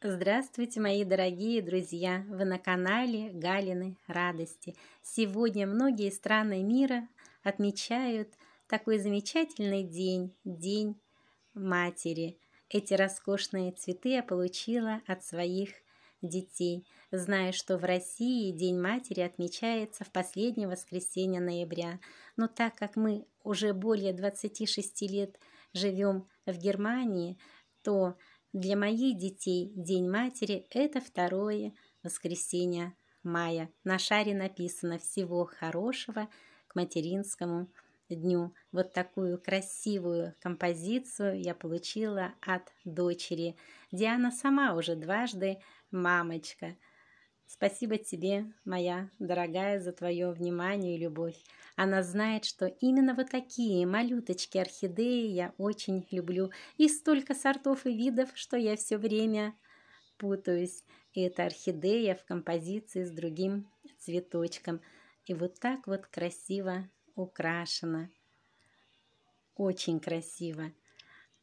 Здравствуйте, мои дорогие друзья! Вы на канале Галины Радости. Сегодня многие страны мира отмечают такой замечательный день, День Матери. Эти роскошные цветы я получила от своих детей. Знаю, что в России День матери отмечается в последнее воскресенье ноября. Но так как мы уже более 26 лет живем в Германии, то для моих детей День матери – это второе воскресенье мая. На шаре написано «Всего хорошего к материнскому дню». Вот такую красивую композицию я получила от дочери. Диана сама уже дважды мамочка – Спасибо тебе, моя дорогая, за твое внимание и любовь. Она знает, что именно вот такие малюточки орхидеи я очень люблю. И столько сортов и видов, что я все время путаюсь. И это орхидея в композиции с другим цветочком. И вот так вот красиво украшена. Очень красиво.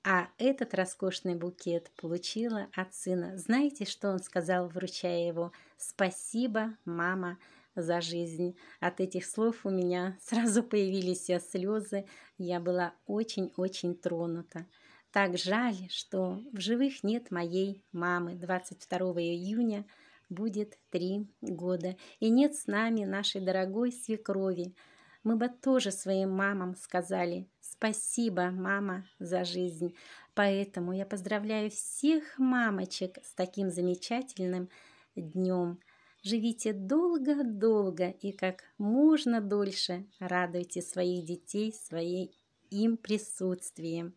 А этот роскошный букет получила от сына. Знаете, что он сказал, вручая его? «Спасибо, мама, за жизнь». От этих слов у меня сразу появились слезы. Я была очень-очень тронута. Так жаль, что в живых нет моей мамы. 22 июня будет три года. И нет с нами нашей дорогой свекрови, мы бы тоже своим мамам сказали «Спасибо, мама, за жизнь». Поэтому я поздравляю всех мамочек с таким замечательным днем. Живите долго-долго и как можно дольше радуйте своих детей своим им присутствием.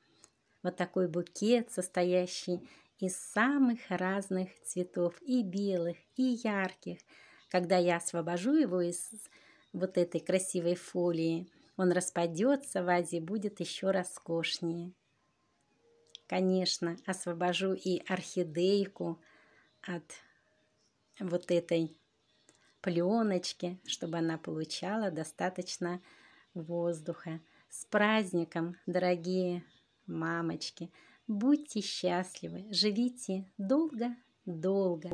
Вот такой букет, состоящий из самых разных цветов, и белых, и ярких. Когда я освобожу его из вот этой красивой фолии. Он распадется, в вазе будет еще роскошнее. Конечно, освобожу и орхидейку от вот этой пленочки, чтобы она получала достаточно воздуха. С праздником, дорогие мамочки! Будьте счастливы, живите долго-долго.